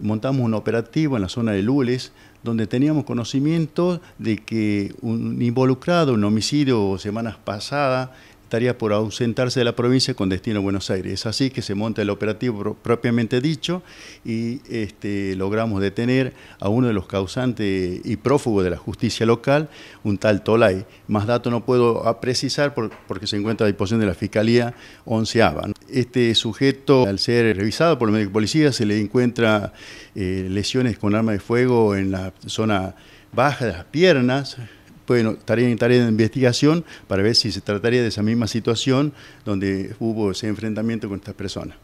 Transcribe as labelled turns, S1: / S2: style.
S1: montamos un operativo en la zona de Lules, donde teníamos conocimiento de que un involucrado, un homicidio semanas pasadas, estaría por ausentarse de la provincia con destino a Buenos Aires. Es así que se monta el operativo propiamente dicho y este, logramos detener a uno de los causantes y prófugos de la justicia local, un tal Tolay. Más datos no puedo precisar porque se encuentra a disposición de la Fiscalía onceava. Este sujeto, al ser revisado por los médicos de policía, se le encuentra eh, lesiones con arma de fuego en la zona baja de las piernas, bueno, en tarea de investigación para ver si se trataría de esa misma situación donde hubo ese enfrentamiento con estas personas.